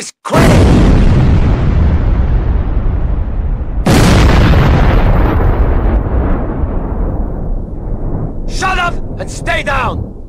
Shut up and stay down!